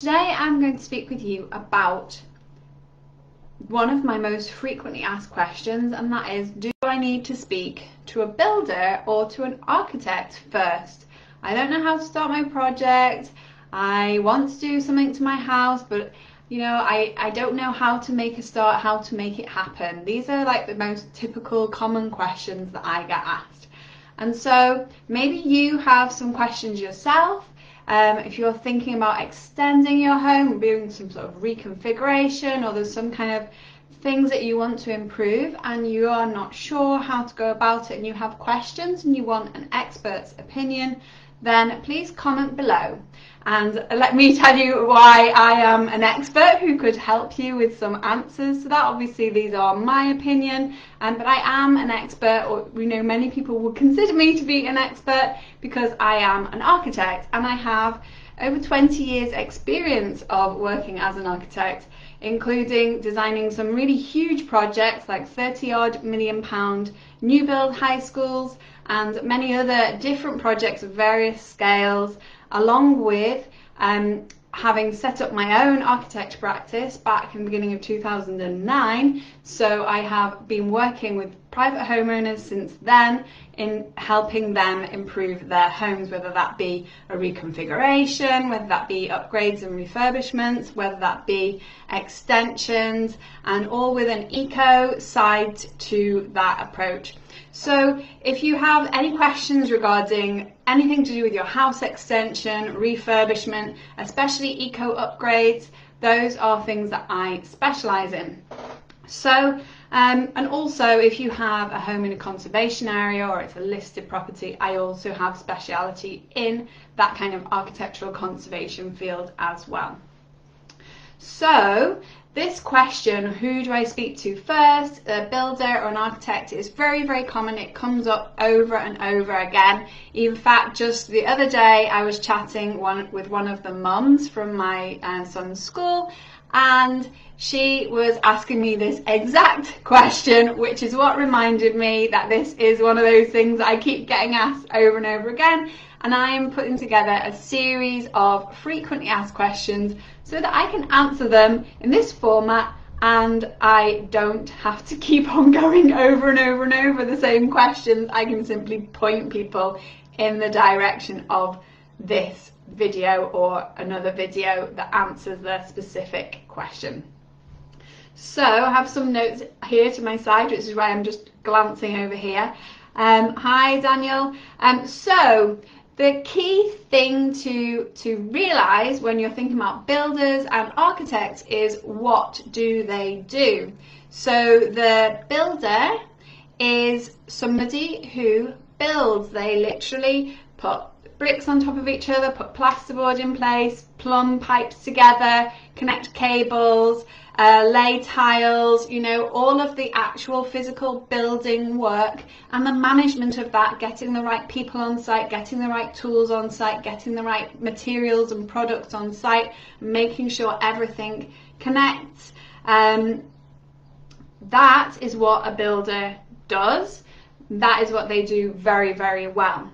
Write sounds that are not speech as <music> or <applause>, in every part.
Today I'm going to speak with you about one of my most frequently asked questions and that is do I need to speak to a builder or to an architect first? I don't know how to start my project. I want to do something to my house but you know I, I don't know how to make a start, how to make it happen. These are like the most typical common questions that I get asked. And so maybe you have some questions yourself um, if you're thinking about extending your home, doing some sort of reconfiguration, or there's some kind of things that you want to improve and you are not sure how to go about it and you have questions and you want an expert's opinion, then please comment below and let me tell you why I am an expert who could help you with some answers to that. Obviously, these are my opinion, um, but I am an expert, or we know many people would consider me to be an expert because I am an architect and I have over 20 years experience of working as an architect including designing some really huge projects like 30 odd million pound new build high schools and many other different projects of various scales, along with um, having set up my own architecture practice back in the beginning of 2009. So I have been working with private homeowners since then in helping them improve their homes, whether that be a reconfiguration, whether that be upgrades and refurbishments, whether that be extensions, and all with an eco side to that approach. So if you have any questions regarding anything to do with your house extension, refurbishment, especially eco upgrades, those are things that I specialise in. So, um, and also if you have a home in a conservation area or it's a listed property, I also have speciality in that kind of architectural conservation field as well. So this question, who do I speak to first, a builder or an architect, is very, very common. It comes up over and over again. In fact, just the other day, I was chatting one, with one of the mums from my uh, son's school, and she was asking me this exact question, which is what reminded me that this is one of those things I keep getting asked over and over again. And I am putting together a series of frequently asked questions so that I can answer them in this format and I don't have to keep <laughs> on going over and over and over the same questions. I can simply point people in the direction of this video or another video that answers their specific question. So I have some notes here to my side, which is why I'm just glancing over here. Um, hi, Daniel. Um, so the key thing to, to realize when you're thinking about builders and architects is what do they do? So the builder is somebody who builds. They literally put bricks on top of each other, put plasterboard in place, plumb pipes together, connect cables, uh, lay tiles, you know, all of the actual physical building work and the management of that, getting the right people on site, getting the right tools on site, getting the right materials and products on site, making sure everything connects. Um, that is what a builder does. That is what they do very, very well.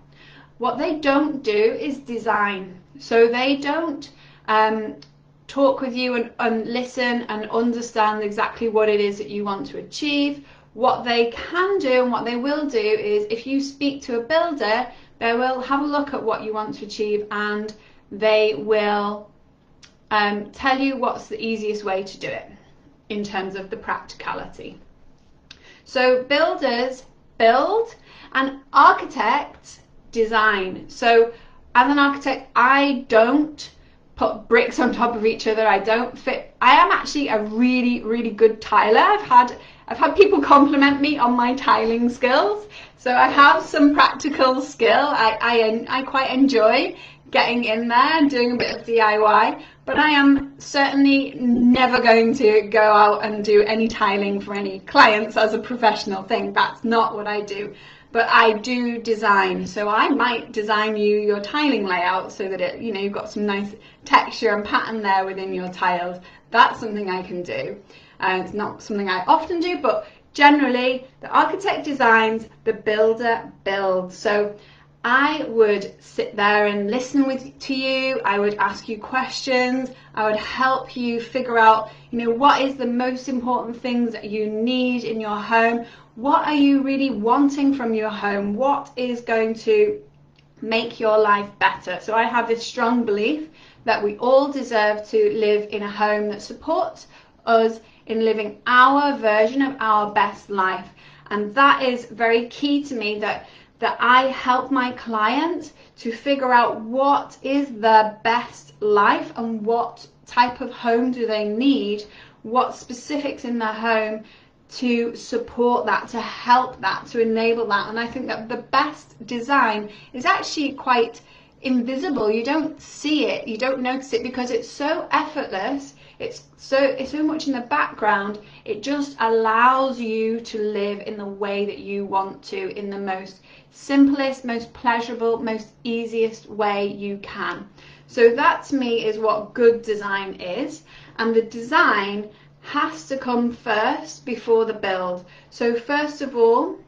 What they don't do is design. So they don't um, talk with you and, and listen and understand exactly what it is that you want to achieve. What they can do and what they will do is if you speak to a builder, they will have a look at what you want to achieve and they will um, tell you what's the easiest way to do it in terms of the practicality. So builders build and architects design. So as an architect, I don't put bricks on top of each other. I don't fit. I am actually a really, really good tiler. I've had I've had people compliment me on my tiling skills, so I have some practical skill. I I, I quite enjoy getting in there and doing a bit of DIY. But I am certainly never going to go out and do any tiling for any clients as a professional thing. That's not what I do but I do design. So I might design you your tiling layout so that it, you know, you've got some nice texture and pattern there within your tiles. That's something I can do. And uh, it's not something I often do, but generally the architect designs, the builder builds. So I would sit there and listen with to you. I would ask you questions. I would help you figure out, you know, what is the most important things that you need in your home? What are you really wanting from your home? What is going to make your life better? So I have this strong belief that we all deserve to live in a home that supports us in living our version of our best life. And that is very key to me that that I help my clients to figure out what is the best life and what type of home do they need, what specifics in their home to support that, to help that, to enable that. And I think that the best design is actually quite invisible. You don't see it, you don't notice it because it's so effortless. It's so it's so much in the background. It just allows you to live in the way that you want to, in the most simplest, most pleasurable, most easiest way you can. So that to me is what good design is. And the design has to come first before the build. So first of all,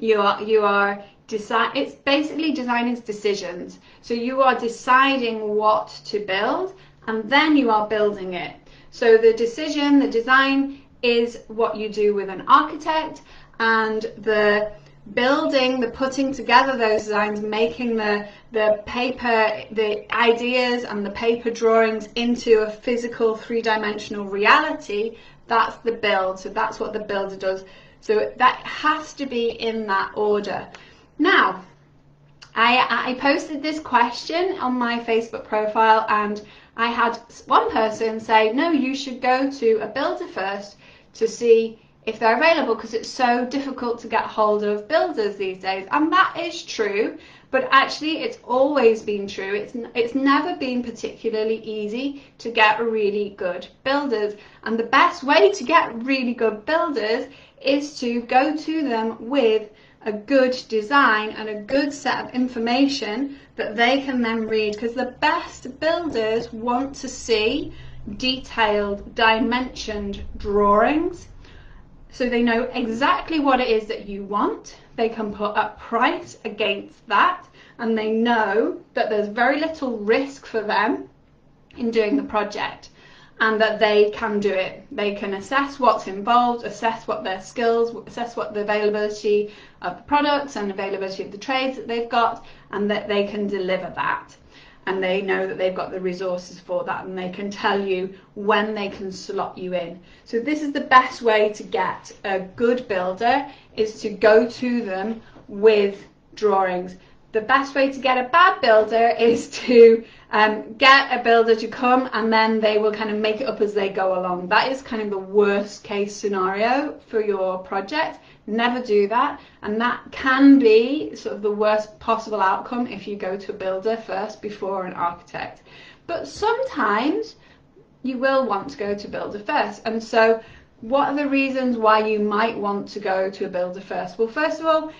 you are you are decide it's basically designing decisions. So you are deciding what to build and then you are building it. So the decision, the design is what you do with an architect and the building, the putting together those designs, making the the paper, the ideas and the paper drawings into a physical three-dimensional reality, that's the build. So that's what the builder does. So that has to be in that order. Now, I, I posted this question on my Facebook profile and I had one person say, no, you should go to a builder first to see if they're available because it's so difficult to get hold of builders these days. And that is true, but actually it's always been true. It's, it's never been particularly easy to get really good builders. And the best way to get really good builders is to go to them with a good design and a good set of information that they can then read because the best builders want to see detailed dimensioned drawings so they know exactly what it is that you want. They can put a price against that and they know that there's very little risk for them in doing the project and that they can do it. They can assess what's involved, assess what their skills, assess what the availability of the products and availability of the trades that they've got, and that they can deliver that and they know that they've got the resources for that and they can tell you when they can slot you in. So this is the best way to get a good builder is to go to them with drawings. The best way to get a bad builder <laughs> is to um, get a builder to come and then they will kind of make it up as they go along. That is kind of the worst case scenario for your project. Never do that. And that can be sort of the worst possible outcome if you go to a builder first before an architect. But sometimes you will want to go to builder first. And so what are the reasons why you might want to go to a builder first? Well, first of all,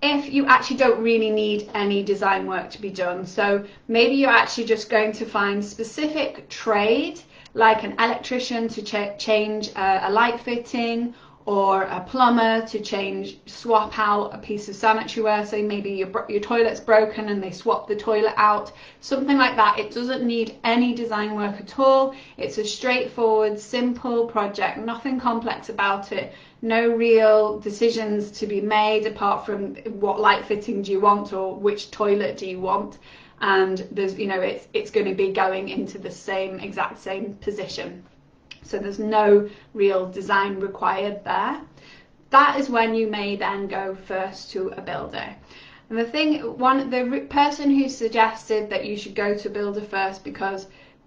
if you actually don't really need any design work to be done. So maybe you're actually just going to find specific trade, like an electrician to ch change a, a light fitting or a plumber to change, swap out a piece of sanitary ware. So maybe your, your toilet's broken and they swap the toilet out, something like that. It doesn't need any design work at all. It's a straightforward, simple project, nothing complex about it. No real decisions to be made apart from what light fitting do you want or which toilet do you want. And there's, you know, it's, it's going to be going into the same, exact same position. So there's no real design required there. That is when you may then go first to a builder. And the thing, one, the person who suggested that you should go to a builder first because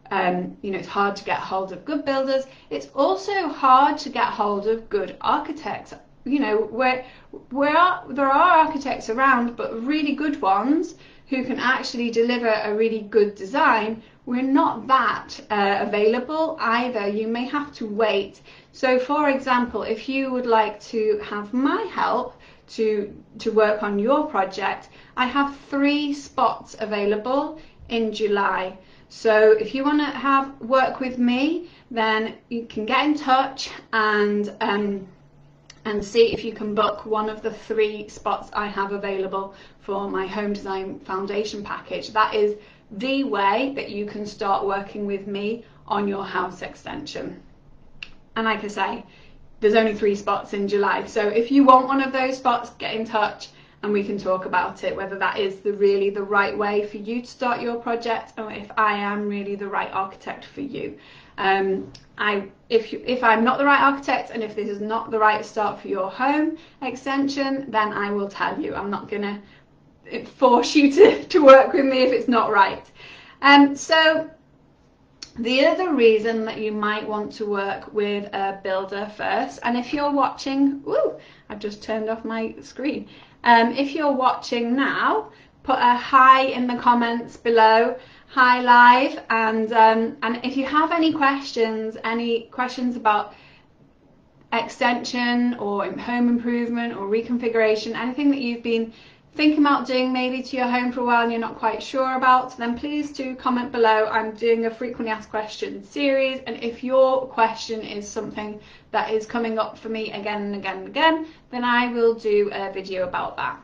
um, you know, it's hard to get hold of good builders. It's also hard to get hold of good architects. You know, where where there are architects around, but really good ones who can actually deliver a really good design, we're not that uh, available either. You may have to wait. So for example, if you would like to have my help to, to work on your project, I have three spots available in July. So if you want to have work with me, then you can get in touch and um, and see if you can book one of the three spots I have available for my home design foundation package. That is the way that you can start working with me on your house extension. And like I say, there's only three spots in July. So if you want one of those spots, get in touch and we can talk about it, whether that is the really the right way for you to start your project or if I am really the right architect for you. Um, I, if, you, if I'm not the right architect and if this is not the right start for your home extension, then I will tell you. I'm not going to force you to, to work with me if it's not right. Um, so the other reason that you might want to work with a builder first, and if you're watching, woo, I've just turned off my screen. Um, if you're watching now, put a hi in the comments below, hi live, and um, and if you have any questions, any questions about extension or home improvement or reconfiguration, anything that you've been thinking about doing maybe to your home for a while and you're not quite sure about, then please do comment below. I'm doing a frequently asked questions series, and if your question is something that is coming up for me again and again and again, then I will do a video about that.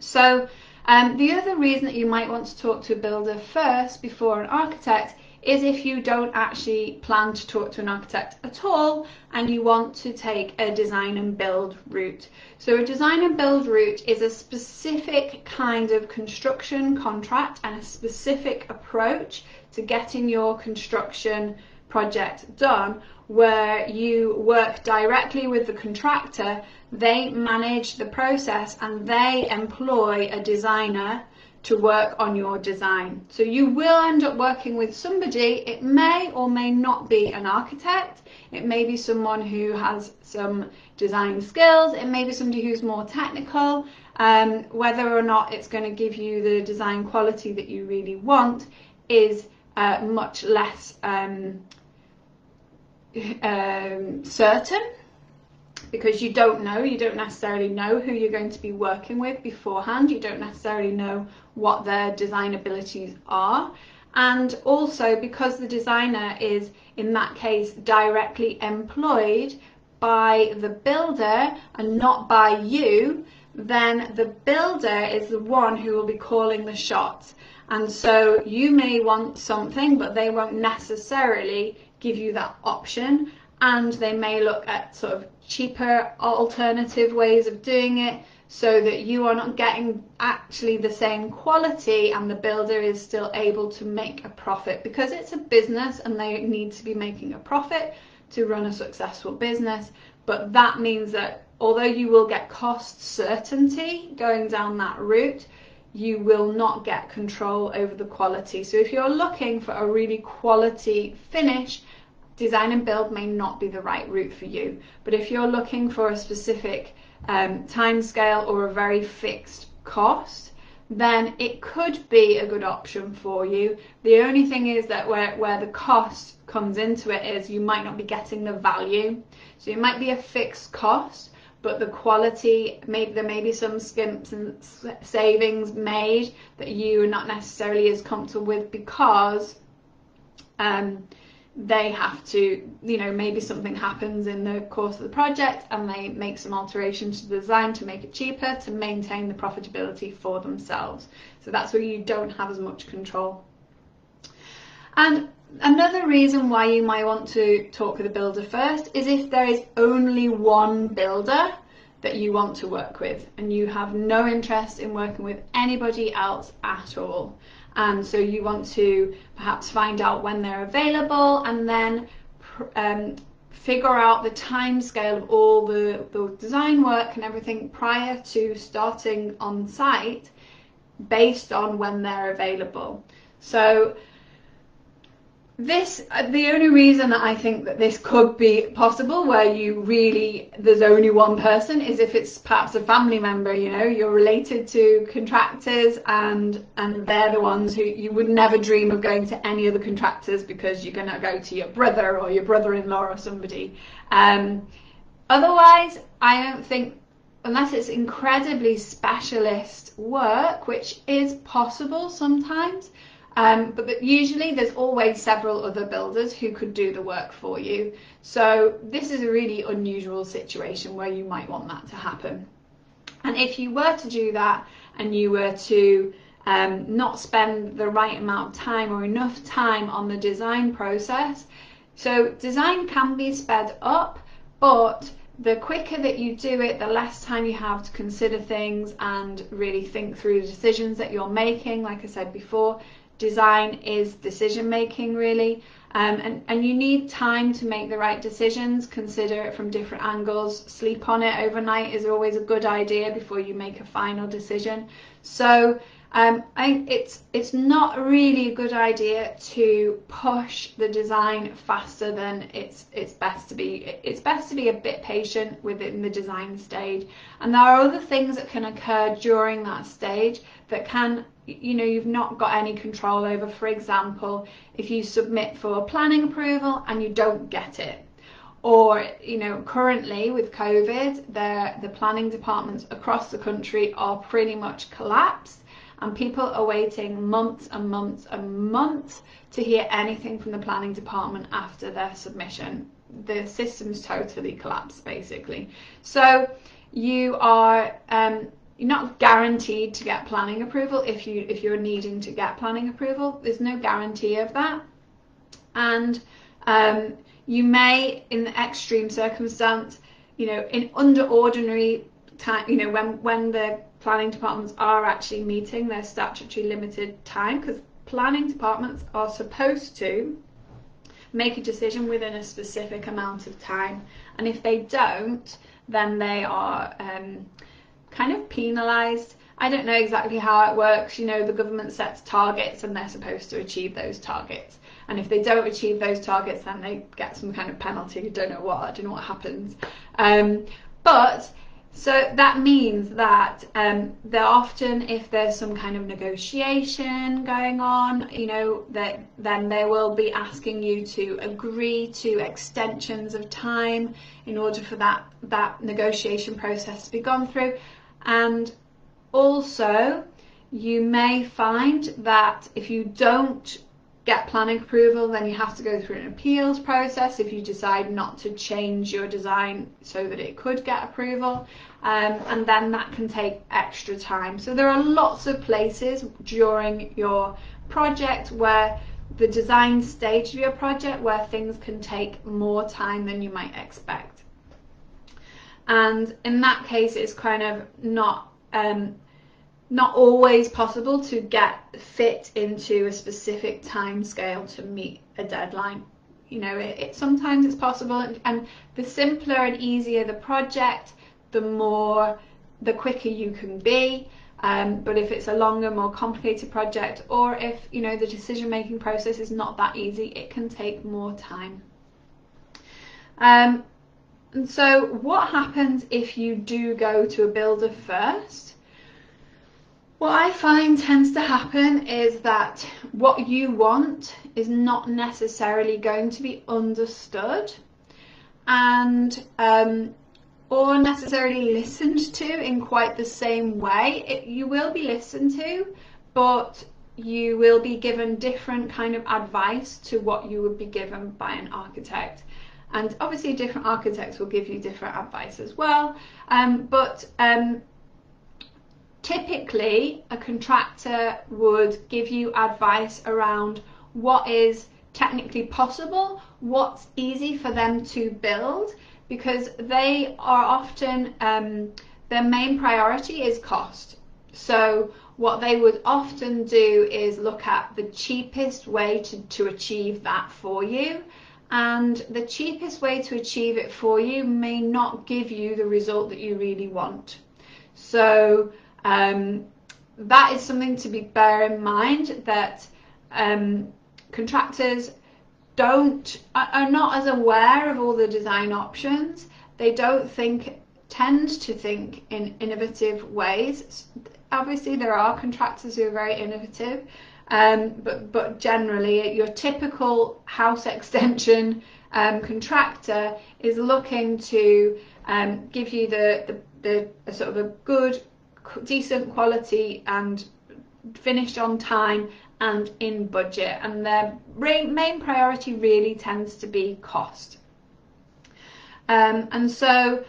So um, the other reason that you might want to talk to a builder first before an architect is if you don't actually plan to talk to an architect at all and you want to take a design and build route. So a design and build route is a specific kind of construction contract and a specific approach to getting your construction project done where you work directly with the contractor, they manage the process and they employ a designer to work on your design. So you will end up working with somebody, it may or may not be an architect, it may be someone who has some design skills, it may be somebody who's more technical, um, whether or not it's going to give you the design quality that you really want is uh, much less um, um, certain because you don't know, you don't necessarily know who you're going to be working with beforehand, you don't necessarily know what their design abilities are. And also because the designer is, in that case, directly employed by the builder and not by you, then the builder is the one who will be calling the shots. And so you may want something, but they won't necessarily give you that option. And they may look at sort of cheaper alternative ways of doing it so that you are not getting actually the same quality and the builder is still able to make a profit because it's a business and they need to be making a profit to run a successful business but that means that although you will get cost certainty going down that route you will not get control over the quality so if you're looking for a really quality finish design and build may not be the right route for you but if you're looking for a specific um, time scale or a very fixed cost, then it could be a good option for you. The only thing is that where, where the cost comes into it is you might not be getting the value. So it might be a fixed cost, but the quality, maybe there may be some skimps and savings made that you are not necessarily as comfortable with because um, they have to, you know, maybe something happens in the course of the project and they make some alterations to the design to make it cheaper to maintain the profitability for themselves. So that's where you don't have as much control. And another reason why you might want to talk with a builder first is if there is only one builder that you want to work with and you have no interest in working with anybody else at all and so you want to perhaps find out when they're available and then um, figure out the time scale of all the, the design work and everything prior to starting on site based on when they're available. So this the only reason that I think that this could be possible where you really there's only one person is if it's perhaps a family member you know you're related to contractors and and they're the ones who you would never dream of going to any other contractors because you're going to go to your brother or your brother-in-law or somebody. Um, otherwise I don't think unless it's incredibly specialist work which is possible sometimes Um, but, usually there's always several other builders who could do the work for you. So this is a really unusual situation where you might want that to happen. And if you were to do that and you were to um, not spend the right amount of time or enough time on the design process, so design can be sped up, but the quicker that you do it, the less time you have to consider things and really think through the decisions that you're making. Like I said before, design is decision making really. Um, and, and you need time to make the right decisions, consider it from different angles, sleep on it overnight is always a good idea before you make a final decision. So um, I, it's it's not really a good idea to push the design faster than it's it's best to be. It's best to be a bit patient within the design stage, and there are other things that can occur during that stage that can you know you've not got any control over. For example, if you submit for planning approval and you don't get it, or you know currently with covid the the planning departments across the country are pretty much collapsed and people are waiting months and months and months to hear anything from the planning department after their submission. The system's totally collapsed basically. So you are um, you're not guaranteed to get planning approval if you if you're needing to get planning approval. There's no guarantee of that, and um, you may, in the extreme circumstance, you know, in under ordinary time, you know, when when the planning departments are actually meeting their statutory limited time because planning departments are supposed to make a decision within a specific amount of time and if they don't then they are um, kind of penalised I don't know exactly how it works. You know, the government sets targets and they're supposed to achieve those targets. And if they don't achieve those targets, then they get some kind of penalty. I don't know what. I don't know what happens. Um, but so that means that um, they're often, if there's some kind of negotiation going on, you know, that then they will be asking you to agree to extensions of time in order for that that negotiation process to be gone through. And also, you may find that if you don't get planning approval, then you have to go through an appeals process if you decide not to change your design so that it could get approval. Um, and then that can take extra time. So there are lots of places during your project where the design stage of your project where things can take more time than you might expect. And in that case, it's kind of not um, not always possible to get fit into a specific time scale to meet a deadline. You know, it, it sometimes it's possible, and, and the simpler and easier the project, the more, the quicker you can be. Um, but if it's a longer, more complicated project, or if you know the decision-making process is not that easy, it can take more time. Um, and so, what happens if you do go to a builder first? What I find tends to happen is that what you want is not necessarily going to be understood and um, or necessarily listened to in quite the same way. It, you will be listened to, but you will be given different kind of advice to what you would be given by an architect. And obviously different architects will give you different advice as well. Um, but um, typically a contractor would give you advice around what is technically possible, what's easy for them to build, because they are often, um, their main priority is cost. So what they would often do is look at the cheapest way to, to achieve that for you. And the cheapest way to achieve it for you may not give you the result that you really want. So um, that is something to be bear in mind that um, contractors don't are not as aware of all the design options. They don't think tend to think in innovative ways. Obviously, there are contractors who are very innovative, um, but but generally, your typical house extension um, contractor is looking to um, give you the, the, the sort of a good decent quality and finished on time and in budget, and their main priority really tends to be cost. Um, and so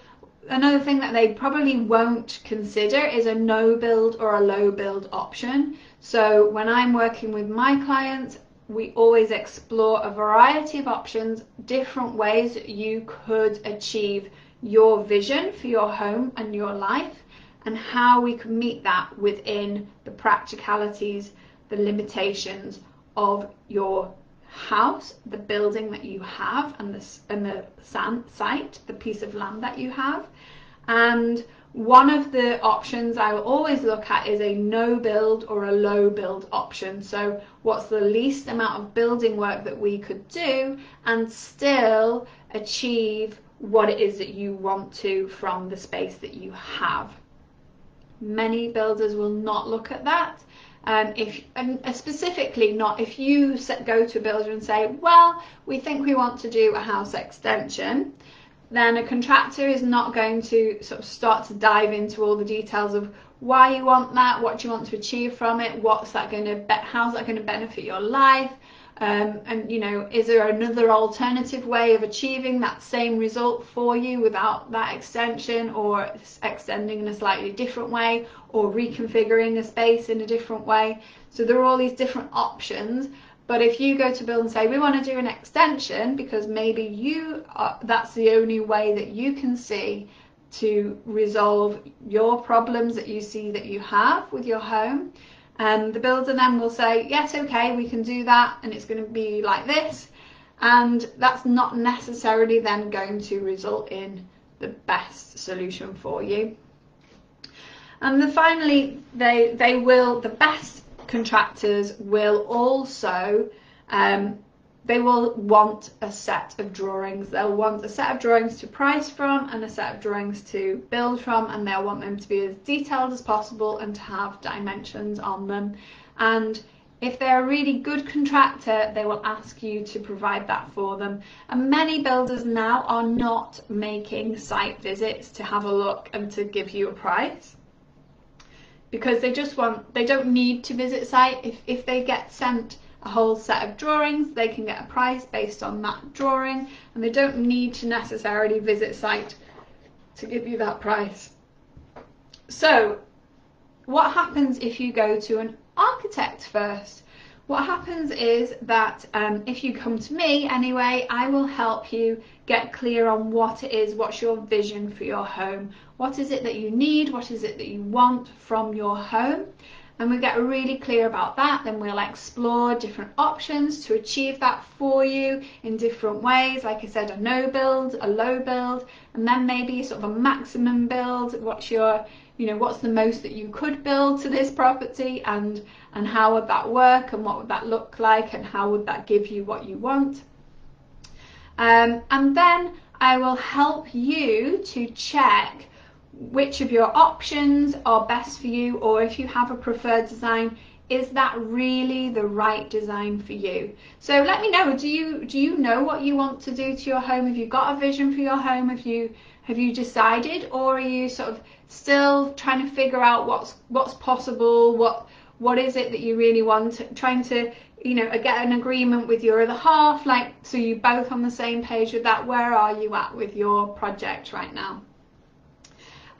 another thing that they probably won't consider is a no build or a low build option. So when I'm working with my clients, we always explore a variety of options, different ways you could achieve your vision for your home and your life, and how we can meet that within the practicalities, the limitations of your house, the building that you have, and the and the site, the piece of land that you have, and one of the options I will always look at is a no build or a low build option. So what's the least amount of building work that we could do and still achieve what it is that you want to from the space that you have. Many builders will not look at that. Um, if and specifically not if you go to a builder and say, well, we think we want to do a house extension then a contractor is not going to sort of start to dive into all the details of why you want that, what you want to achieve from it, what's that going to, be- how's that going to benefit your life, um, and you know, is there another alternative way of achieving that same result for you without that extension, or extending in a slightly different way, or reconfiguring a space in a different way? So there are all these different options, but if you go to Bill and say, we want to do an extension because maybe you are, that's the only way that you can see to resolve your problems that you see that you have with your home. And the builder then will say, yes, okay, we can do that. And it's going to be like this. And that's not necessarily then going to result in the best solution for you. And then finally, they, they will, the best contractors will also um, they will want a set of drawings. They'll want a set of drawings to price from and a set of drawings to build from, and they'll want them to be as detailed as possible and to have dimensions on them. And if they're a really good contractor, they will ask you to provide that for them. And many builders now are not making site visits to have a look and to give you a price because they just want they don't need to visit site. If if they get sent a whole set of drawings they can get a price based on that drawing and they don't need to necessarily visit site to give you that price. So what happens if you go to an architect first? What happens is that um, if you come to me anyway, I will help you get clear on what it is, what's your vision for your home, what is it that you need, what is it that you want from your home. And we get really clear about that, then we'll explore different options to achieve that for you in different ways. Like I said, a no build, a low build, and then maybe sort of a maximum build. What's your you know what's the most that you could build to this property and and how would that work and what would that look like and how would that give you what you want um, and then I will help you to check which of your options are best for you or if you have a preferred design is that really the right design for you? So let me know do you do you know what you want to do to your home? Have you got a vision for your home? Have you have you decided or are you sort of still trying to figure out what's what's possible what what is it that you really want trying to you know get an agreement with your other half like so you both on the same page with that where are you at with your project right now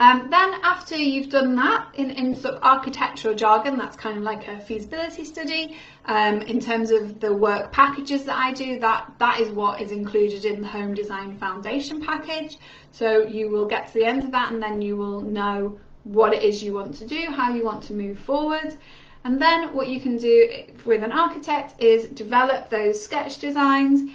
um, then after you've done that in, in sort of architectural jargon, that's kind of like a feasibility study. Um, in terms of the work packages that I do, that, that is what is included in the Home Design Foundation package. So you will get to the end of that and then you will know what it is you want to do, how you want to move forward. And then what you can do with an architect is develop those sketch designs,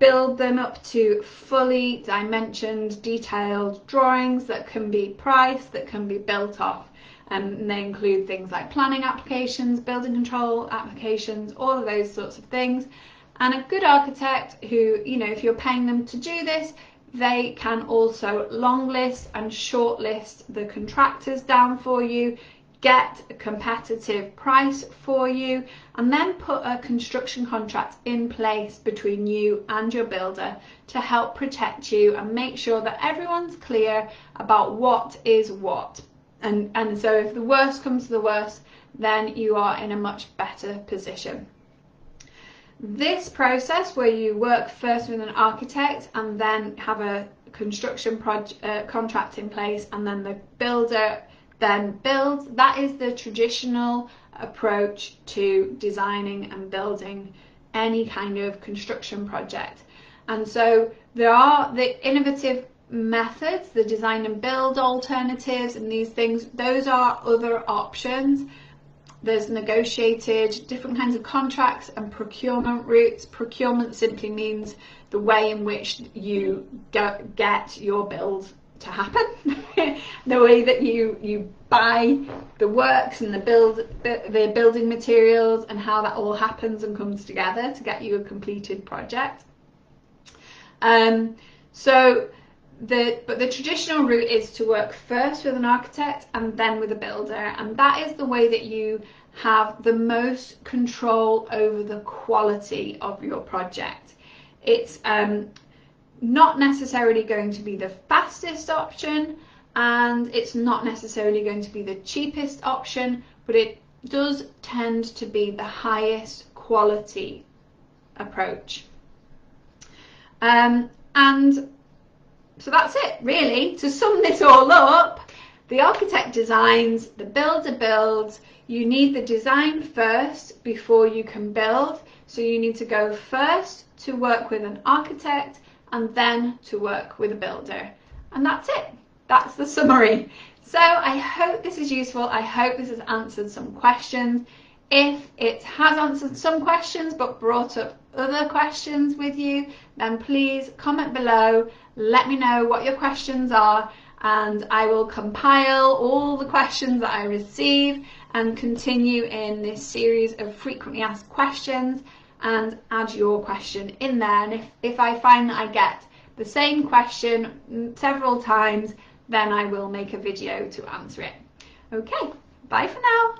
build them up to fully dimensioned, detailed drawings that can be priced, that can be built off. Um, and they include things like planning applications, building control applications, all of those sorts of things. And a good architect who, you know, if you're paying them to do this, they can also long list and short list the contractors down for you get a competitive price for you and then put a construction contract in place between you and your builder to help protect you and make sure that everyone's clear about what is what and and so if the worst comes to the worst then you are in a much better position. This process where you work first with an architect and then have a construction project uh, contract in place and then the builder then build. that is the traditional approach to designing and building any kind of construction project. And so there are the innovative methods, the design and build alternatives and these things, those are other options there's negotiated different kinds of contracts and procurement routes. Procurement simply means the way in which you get your build to happen. <laughs> the way that you you buy the works and the build the the building materials and how that all happens and comes together to get you a completed project. Um, so the but the traditional route is to work first with an architect and then with a builder and that is the way that you have the most control over the quality of your project it's um, not necessarily going to be the fastest option and it's not necessarily going to be the cheapest option but it does tend to be the highest quality approach um, and so that's it, really. To sum this all up, the architect designs, the builder builds. You need the design first before you can build. So you need to go first to work with an architect and then to work with a builder. And that's it. That's the summary. So I hope this is useful. I hope this has answered some questions. If it has answered some questions but brought up other questions with you, then please comment below, let me know what your questions are, and I will compile all the questions that I receive and continue in this series of frequently asked questions and add your question in there. And if, if I find that I get the same question several times, then I will make a video to answer it. Okay, bye for now.